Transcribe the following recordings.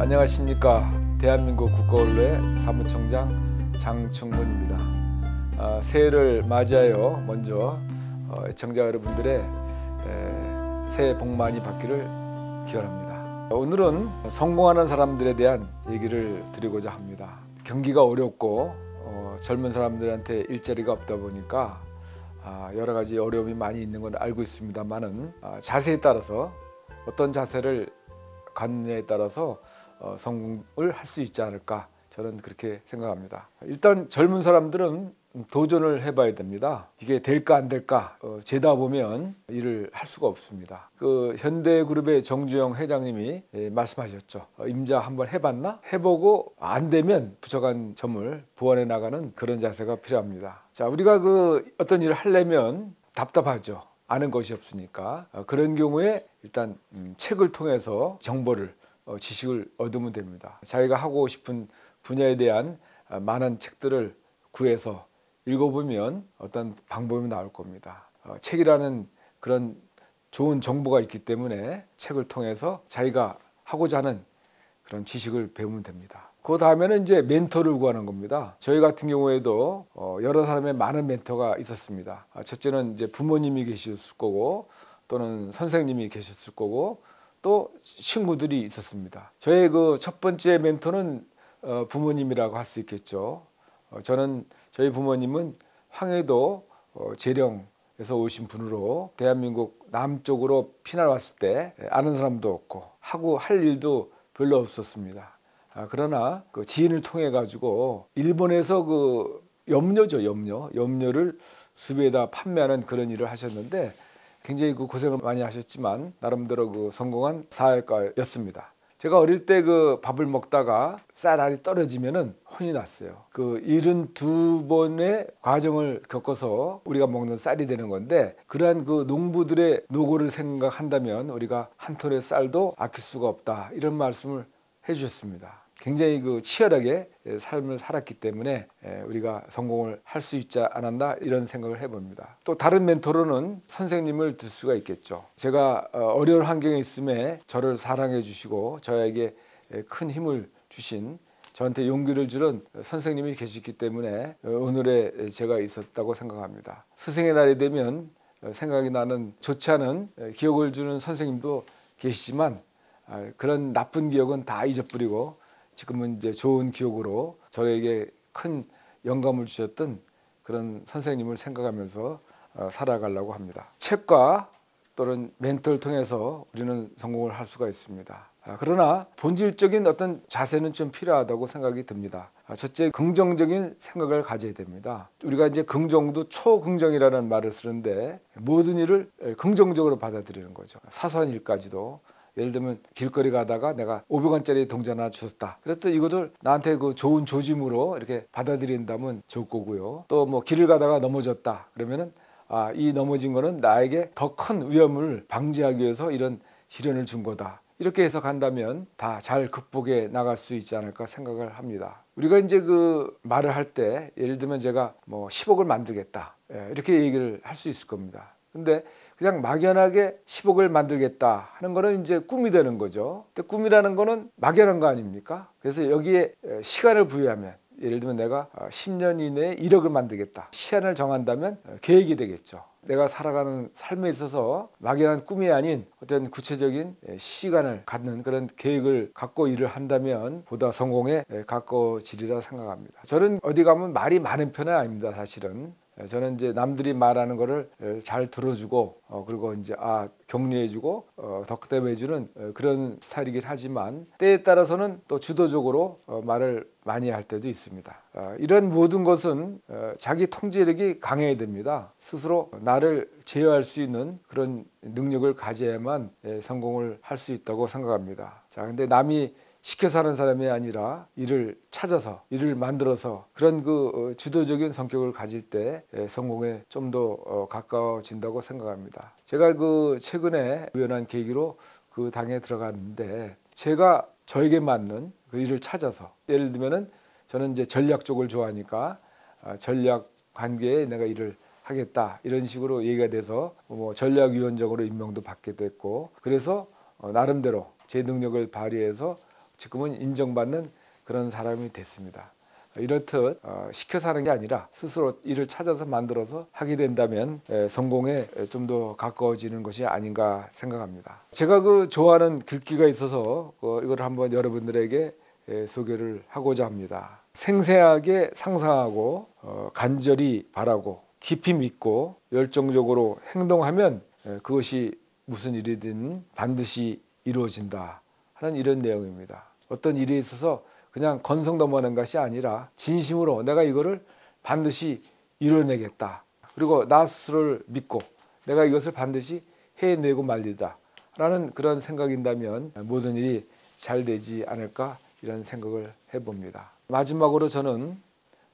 안녕하십니까 대한민국 국가원로의 사무총장 장충문입니다. 아, 새해를 맞이하여 먼저 어, 애청자 여러분들의 에, 새해 복 많이 받기를 기원합니다. 오늘은 성공하는 사람들에 대한 얘기를 드리고자 합니다. 경기가 어렵고 어, 젊은 사람들한테 일자리가 없다 보니까 아, 여러 가지 어려움이 많이 있는 건 알고 있습니다만은 아, 자세에 따라서 어떤 자세를 갖느냐에 따라서 어, 성공을 할 수 있지 않을까 저는 그렇게 생각합니다. 일단 젊은 사람들은 도전을 해봐야 됩니다. 이게 될까 안 될까 어, 재다 보면 일을 할 수가 없습니다. 그 현대그룹의 정주영 회장님이 예, 말씀하셨죠. 어, 임자 한번 해봤나? 해보고 안 되면 부족한 점을 보완해 나가는 그런 자세가 필요합니다. 자, 우리가 그 어떤 일을 하려면 답답하죠. 아는 것이 없으니까 어, 그런 경우에 일단 음, 책을 통해서 정보를 어, 지식을 얻으면 됩니다. 자기가 하고 싶은 분야에 대한 어, 많은 책들을 구해서 읽어보면 어떤 방법이 나올 겁니다. 어, 책이라는 그런 좋은 정보가 있기 때문에 책을 통해서 자기가 하고자 하는 그런 지식을 배우면 됩니다. 그 다음에는 이제 멘토를 구하는 겁니다. 저희 같은 경우에도 어, 여러 사람의 많은 멘토가 있었습니다. 아, 첫째는 이제 부모님이 계셨을 거고 또는 선생님이 계셨을 거고 또 친구들이 있었습니다. 저의 그 첫 번째 멘토는 어, 부모님이라고 할 수 있겠죠. 어, 저는 저희 부모님은 황해도 재령에서 오신 분으로 대한민국 남쪽으로 피난 왔을 때 아는 사람도 없고 하고 할 일도 별로 없었습니다. 아, 그러나 그 지인을 통해 가지고 일본에서 그 염료죠 염료 염료를 수비에다 판매하는 그런 일을 하셨는데 굉장히 그 고생을 많이 하셨지만 나름대로 그 성공한 사회가였습니다. 제가 어릴 때 그 밥을 먹다가 쌀알이 떨어지면은 혼이 났어요. 그 일흔 두 번의 과정을 겪어서 우리가 먹는 쌀이 되는 건데 그러한 그 농부들의 노고를 생각한다면 우리가 한 톨의 쌀도 아낄 수가 없다 이런 말씀을 해주셨습니다. 굉장히 그 치열하게 삶을 살았기 때문에 우리가 성공을 할 수 있지 않았나 이런 생각을 해봅니다. 또 다른 멘토로는 선생님을 들 수가 있겠죠. 제가 어, 어려운 환경에 있음에 저를 사랑해 주시고 저에게 큰 힘을 주신 저한테 용기를 주는 선생님이 계시기 때문에 오늘의 제가 있었다고 생각합니다. 스승의 날이 되면 생각이 나는 좋지 않은 기억을 주는 선생님도 계시지만 아, 그런 나쁜 기억은 다 잊어버리고 지금은 이제 좋은 기억으로 저에게 큰 영감을 주셨던 그런 선생님을 생각하면서 어, 살아가려고 합니다. 책과 또는 멘토를 통해서 우리는 성공을 할 수가 있습니다. 아, 그러나 본질적인 어떤 자세는 좀 필요하다고 생각이 듭니다. 아, 첫째 긍정적인 생각을 가져야 됩니다. 우리가 이제 긍정도 초긍정이라는 말을 쓰는데 모든 일을 긍정적으로 받아들이는 거죠. 사소한 일까지도 예를 들면 길거리 가다가 내가 500원짜리 동전 하나 주셨다. 그래서 이것을 나한테 그 좋은 조짐으로 이렇게 받아들인다면 좋을 거고요. 또 뭐 길을 가다가 넘어졌다. 그러면은 아, 이 넘어진 거는 나에게 더 큰 위험을 방지하기 위해서 이런 시련을 준 거다. 이렇게 해서 간다면 다 잘 극복해 나갈 수 있지 않을까 생각을 합니다. 우리가 이제 그 말을 할 때 예를 들면 제가 뭐 10억을 만들겠다. 예, 이렇게 얘기를 할 수 있을 겁니다. 근데 그냥 막연하게 10억을 만들겠다 하는 거는 이제 꿈이 되는 거죠. 근데 꿈이라는 거는 막연한 거 아닙니까? 그래서 여기에 시간을 부여하면 예를 들면 내가 10년 이내에 1억을 만들겠다. 시간을 정한다면 계획이 되겠죠. 내가 살아가는 삶에 있어서 막연한 꿈이 아닌 어떤 구체적인 시간을 갖는 그런 계획을 갖고 일을 한다면 보다 성공에 가까워지리라 생각합니다. 저는 어디 가면 말이 많은 편은 아닙니다. 사실은 예, 저는 이제 남들이 말하는 거를 예, 잘 들어주고 어, 그리고 이제 아 격려해주고 어, 덕담해주는 어, 그런 스타일이긴 하지만 때에 따라서는 또 주도적으로 어, 말을 많이 할 때도 있습니다. 어, 이런 모든 것은 어, 자기 통제력이 강해야 됩니다. 스스로 나를 제어할 수 있는 그런 능력을 가져야만 예, 성공을 할 수 있다고 생각합니다. 자, 근데 남이 시켜 사는 사람이 아니라 일을 찾아서 일을 만들어서 그런 그 어, 주도적인 성격을 가질 때 예, 성공에 좀더 어, 가까워진다고 생각합니다. 제가 그 최근에 우연한 계기로 그 당에 들어갔는데 제가 저에게 맞는 그 일을 찾아서 예를 들면은 저는 이제 전략 쪽을 좋아하니까 아, 전략 관계에 내가 일을 하겠다 이런 식으로 얘기가 돼서 뭐 전략위원장으로 임명도 받게 됐고 그래서 어, 나름대로 제 능력을 발휘해서 지금은 인정받는 그런 사람이 됐습니다. 이렇듯 어, 시켜서 하는 게 아니라 스스로 일을 찾아서 만들어서 하게 된다면 에, 성공에 좀 더 가까워지는 것이 아닌가 생각합니다. 제가 그 좋아하는 글귀가 있어서 어, 이걸 한번 여러분들에게 에, 소개를 하고자 합니다. 생생하게 상상하고 어, 간절히 바라고 깊이 믿고 열정적으로 행동하면 에, 그것이 무슨 일이든 반드시 이루어진다 하는 이런 내용입니다. 어떤 일에 있어서 그냥 건성 넘어가는 것이 아니라 진심으로 내가 이거를 반드시 이뤄내겠다. 그리고 나 스스로를 믿고 내가 이것을 반드시 해내고 말리다. 라는 그런 생각인다면 모든 일이 잘 되지 않을까 이런 생각을 해봅니다. 마지막으로 저는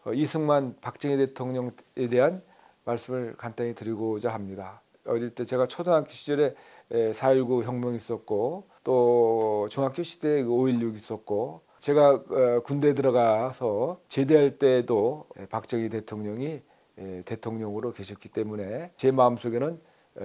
어, 이승만 박정희 대통령에 대한 말씀을 간단히 드리고자 합니다. 어릴 때 제가 초등학교 시절에 4.19 혁명이 있었고 또 중학교 시대에 5.16 있었고 제가 어, 군대 들어가서 제대할 때도 박정희 대통령이 대통령으로 계셨기 때문에 제 마음속에는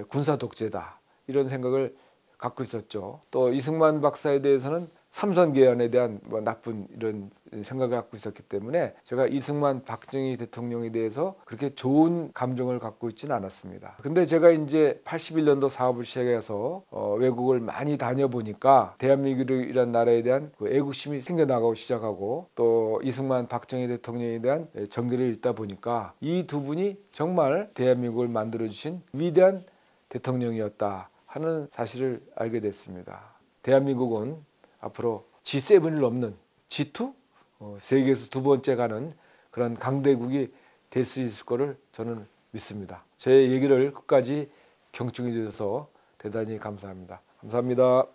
군사 독재다 이런 생각을 갖고 있었죠. 또 이승만 박사에 대해서는 삼선 개헌에 대한 뭐 나쁜 이런 생각을 갖고 있었기 때문에 제가 이승만 박정희 대통령에 대해서 그렇게 좋은 감정을 갖고 있지는 않았습니다. 근데 제가 이제 81년도 사업을 시작해서 어, 외국을 많이 다녀보니까 대한민국이라는 나라에 대한 그 애국심이 생겨나가고 시작하고 또 이승만 박정희 대통령에 대한 정기를 읽다 보니까 이 두 분이 정말 대한민국을 만들어주신 위대한 대통령이었다 하는 사실을 알게 됐습니다. 대한민국은 앞으로 G7을 넘는 G2 어, 세계에서 두 번째 가는 그런 강대국이 될 수 있을 거를 저는 믿습니다. 제 얘기를 끝까지 경청해 주셔서 대단히 감사합니다. 감사합니다.